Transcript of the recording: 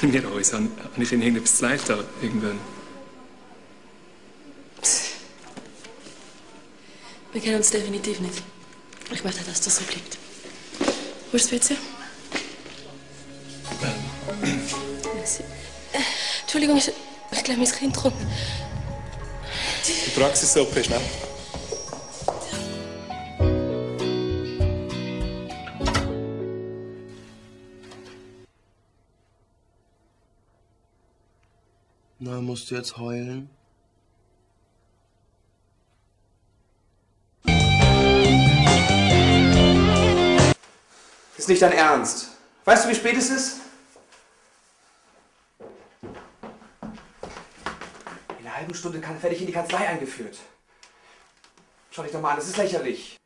kennen wir uns? Habe ich Ihnen irgendetwas da, irgendwann? Wir kennen uns definitiv nicht. Ich möchte, dass das so bleibt. Wo ist das WC? Äh, Entschuldigung, ich, ich glaube, mein Kind kommt. Die Praxissuppe, schnell. Na, musst du jetzt heulen? Ist nicht dein Ernst. Weißt du, wie spät es ist? In einer halben Stunde kann, werde ich in die Kanzlei eingeführt. Schau dich doch mal an, das ist lächerlich.